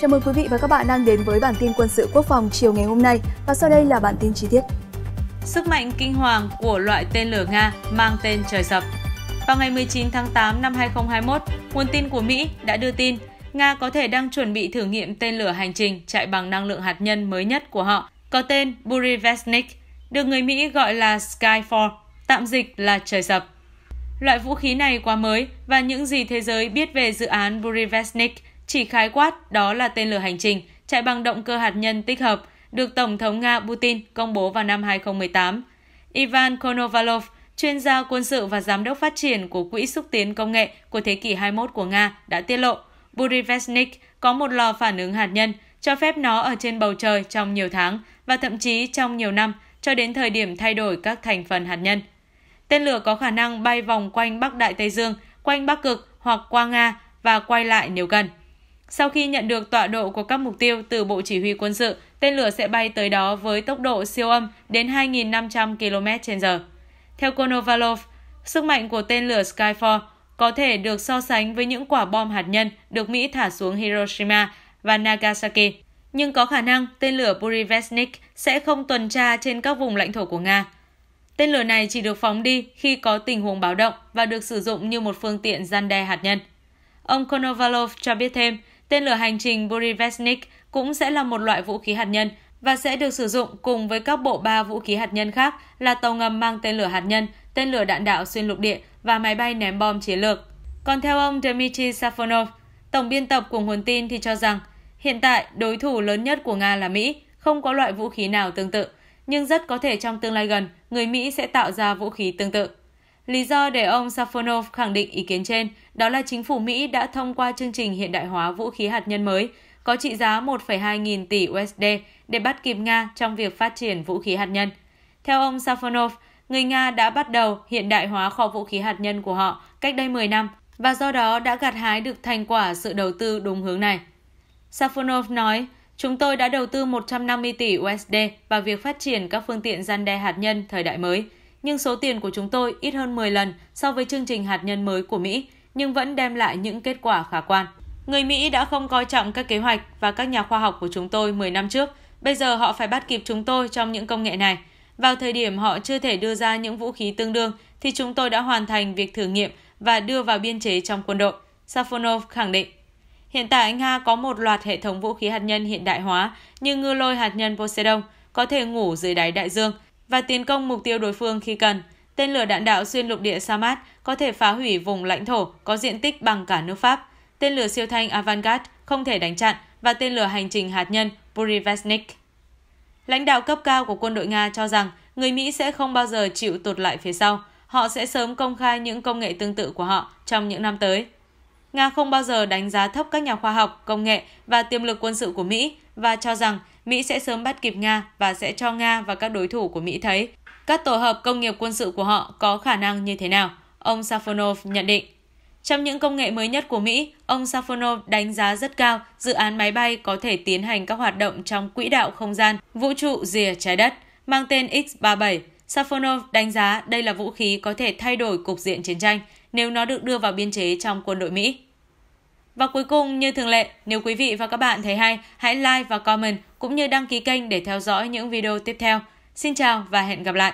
Chào mừng quý vị và các bạn đang đến với bản tin quân sự quốc phòng chiều ngày hôm nay và sau đây là bản tin chi tiết. Sức mạnh kinh hoàng của loại tên lửa Nga mang tên trời sập. Vào ngày 19 tháng 8 năm 2021, nguồn tin của Mỹ đã đưa tin Nga có thể đang chuẩn bị thử nghiệm tên lửa hành trình chạy bằng năng lượng hạt nhân mới nhất của họ, có tên Burevestnik, được người Mỹ gọi là Skyfall, tạm dịch là trời sập. Loại vũ khí này quá mới và những gì thế giới biết về dự án Burevestnik chỉ khái quát đó là tên lửa hành trình chạy bằng động cơ hạt nhân tích hợp được Tổng thống Nga Putin công bố vào năm 2018. Ivan Konovalov, chuyên gia quân sự và giám đốc phát triển của Quỹ xúc tiến công nghệ của thế kỷ 21 của Nga đã tiết lộ Burevestnik có một lò phản ứng hạt nhân cho phép nó ở trên bầu trời trong nhiều tháng và thậm chí trong nhiều năm cho đến thời điểm thay đổi các thành phần hạt nhân. Tên lửa có khả năng bay vòng quanh Bắc Đại Tây Dương, quanh Bắc Cực hoặc qua Nga và quay lại nếu cần. Sau khi nhận được tọa độ của các mục tiêu từ Bộ Chỉ huy quân sự, tên lửa sẽ bay tới đó với tốc độ siêu âm đến 2.500 km/h. Theo Konovalov, sức mạnh của tên lửa Skyfall có thể được so sánh với những quả bom hạt nhân được Mỹ thả xuống Hiroshima và Nagasaki, nhưng có khả năng tên lửa Burevestnik sẽ không tuần tra trên các vùng lãnh thổ của Nga. Tên lửa này chỉ được phóng đi khi có tình huống báo động và được sử dụng như một phương tiện gian đe hạt nhân. Ông Konovalov cho biết thêm, tên lửa hành trình Burevestnik cũng sẽ là một loại vũ khí hạt nhân và sẽ được sử dụng cùng với các bộ ba vũ khí hạt nhân khác là tàu ngầm mang tên lửa hạt nhân, tên lửa đạn đạo xuyên lục địa và máy bay ném bom chiến lược. Còn theo ông Dmitry Safonov, tổng biên tập của nguồn tin thì cho rằng hiện tại đối thủ lớn nhất của Nga là Mỹ, không có loại vũ khí nào tương tự, nhưng rất có thể trong tương lai gần, người Mỹ sẽ tạo ra vũ khí tương tự. Lý do để ông Safonov khẳng định ý kiến trên đó là chính phủ Mỹ đã thông qua chương trình hiện đại hóa vũ khí hạt nhân mới có trị giá 1,2 nghìn tỷ USD để bắt kịp Nga trong việc phát triển vũ khí hạt nhân. Theo ông Safonov, người Nga đã bắt đầu hiện đại hóa kho vũ khí hạt nhân của họ cách đây 10 năm và do đó đã gặt hái được thành quả sự đầu tư đúng hướng này. Safonov nói, chúng tôi đã đầu tư 150 tỷ USD vào việc phát triển các phương tiện gian đe hạt nhân thời đại mới, nhưng số tiền của chúng tôi ít hơn 10 lần so với chương trình hạt nhân mới của Mỹ, nhưng vẫn đem lại những kết quả khả quan. Người Mỹ đã không coi trọng các kế hoạch và các nhà khoa học của chúng tôi 10 năm trước. Bây giờ họ phải bắt kịp chúng tôi trong những công nghệ này. Vào thời điểm họ chưa thể đưa ra những vũ khí tương đương thì chúng tôi đã hoàn thành việc thử nghiệm và đưa vào biên chế trong quân đội. Safonov khẳng định. Hiện tại Nga có một loạt hệ thống vũ khí hạt nhân hiện đại hóa như ngư lôi hạt nhân Poseidon có thể ngủ dưới đáy đại dương và tiến công mục tiêu đối phương khi cần. Tên lửa đạn đạo xuyên lục địa Samad có thể phá hủy vùng lãnh thổ, có diện tích bằng cả nước Pháp. Tên lửa siêu thanh Avangard không thể đánh chặn và tên lửa hành trình hạt nhân Burevestnik. Lãnh đạo cấp cao của quân đội Nga cho rằng người Mỹ sẽ không bao giờ chịu tụt lại phía sau. Họ sẽ sớm công khai những công nghệ tương tự của họ trong những năm tới. Nga không bao giờ đánh giá thấp các nhà khoa học, công nghệ và tiềm lực quân sự của Mỹ và cho rằng Mỹ sẽ sớm bắt kịp Nga và sẽ cho Nga và các đối thủ của Mỹ thấy các tổ hợp công nghiệp quân sự của họ có khả năng như thế nào, ông Safonov nhận định. Trong những công nghệ mới nhất của Mỹ, ông Safonov đánh giá rất cao dự án máy bay có thể tiến hành các hoạt động trong quỹ đạo không gian, vũ trụ rìa trái đất, mang tên X-37. Safonov đánh giá đây là vũ khí có thể thay đổi cục diện chiến tranh nếu nó được đưa vào biên chế trong quân đội Mỹ. Và cuối cùng, như thường lệ, nếu quý vị và các bạn thấy hay, hãy like và comment cũng như đăng ký kênh để theo dõi những video tiếp theo. Xin chào và hẹn gặp lại!